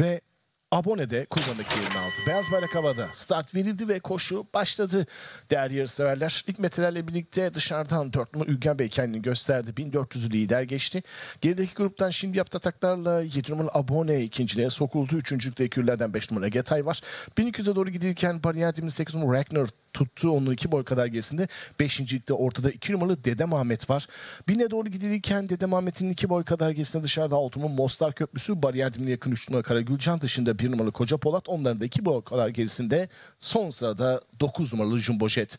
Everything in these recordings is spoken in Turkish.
Ve abone de kullanıdaki yerini aldı. Beyaz bayrak havada. Start verildi ve koşu başladı. Değerli yarışseverler. İlk metrelerle birlikte dışarıdan 4 numara Ülgen Bey kendini gösterdi. 1400'ü lider geçti. Gerideki gruptan şimdi yaptığı ataklarla 7 numaralı abone ikinciliğe sokuldu. Üçüncülükte ekürlerden 5 numara Getay var. 1200'e doğru gidilirken bariyer dibinde 8 numara Ragnar tuttu. Onun iki boy kadar gerisinde. Beşincilikte ortada iki numaralı Dedem Ahmet var. Bine doğru gidilirken Dedem Ahmet'in iki boy kadar gerisinde dışarıda numaralı Mostar Köprüsü. Bariyer dibine yakın üç numaralı Karagülcan dışında bir numaralı Koca Polat. Onların da iki boy kadar gerisinde son sırada 9 numaralı Jumbo Jet.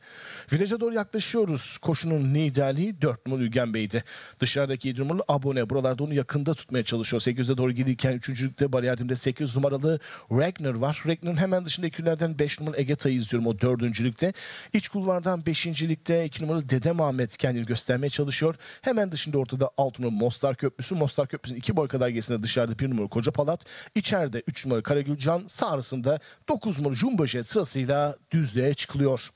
Viraja doğru yaklaşıyoruz. Koşunun liderliği 4 numaralı Ügen Bey'di. Dışarıdaki 7 numaralı abone. Buralarda onu yakında tutmaya çalışıyor. 8'e doğru giderken 3. bariyer dibinde 8 numaralı Ragnar var. Ragnar'ın hemen dışında ikilerden 5 numaralı Egeta'yı izliyorum o dördüncülükte. İç kulvardan 5. ligde 2 numaralı Dedem Ahmet kendini göstermeye çalışıyor. Hemen dışında ortada 6 numaralı Mostar Köprüsü. Mostar Köprüsü'nün 2 boy kadar gerisinde dışarıda 1 numaralı Koca Palat. İçeride 3 numaralı Karagülcan. Sağ arasında 9 numaralı Jumbo Jet sırasıyla düzlüğe çıkılıyor.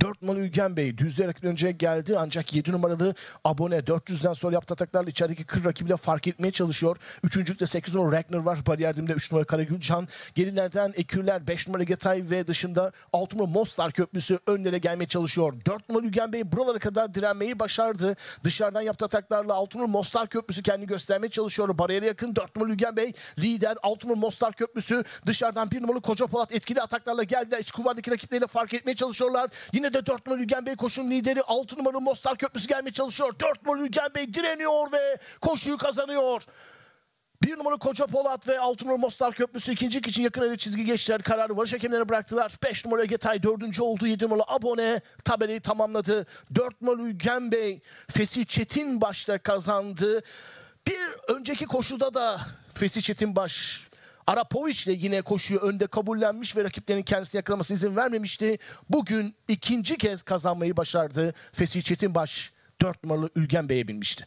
4 numaralı Ülgen Bey düzlüğe önce geldi ancak 7 numaralı abone 400'den sonra yaptığı ataklarla içerideki kır rakibiyle fark etmeye çalışıyor. Üçüncülükte 8 numaralı Ragnar var. Bariyer dibinde 3 numaralı Karagülcan. Gerilerden Ekürler 5 numaralı Getay ve dışında 6 numaralı Mostar Köprüsü önlere gelmeye çalışıyor. 4 numaralı Ülgen Bey buralara kadar direnmeyi başardı. Dışarıdan yaptığı ataklarla 6 numaralı Mostar Köprüsü kendini göstermeye çalışıyor. Bariyere yakın 4 numaralı Ülgen Bey lider 6 numaralı Mostar Köprüsü dışarıdan 1 numaralı Koca Polat etkili ataklarla geldiler. İç kulvardaki rakipleriyle fark etmeye çalışıyorlar. Yine de 4 numaralı Ülgen Bey koşunun lideri 6 numaralı Mostar Köprüsü gelmeye çalışıyor. 4 numaralı Ülgen Bey direniyor ve koşuyu kazanıyor. Bir numaralı Koca Polat ve 6 numaralı Mostar Köprüsü ikinci için yakın ele çizgi geçtiler. Kararı varış hakemlerine bıraktılar. 5 numaralı Getay dördüncü oldu. 7 numaralı Abone tabelayı tamamladı. 4 numaralı Ülgen Bey Fesih Çetin başta kazandı. Bir önceki koşuda da Fesih Çetin baş Arapovic ile yine koşuyu önde kabullenmiş ve rakiplerinin kendisini yakalamasına izin vermemişti. Bugün ikinci kez kazanmayı başardı. Fesih Çetinbaş 4 numaralı Ülgen Bey'e binmişti.